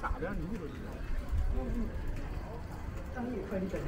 打的？你不知道？嗯嗯，张玉坤的。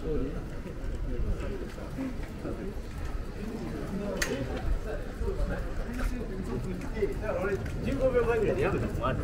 だから俺15秒前ぐらいにやもあ。た。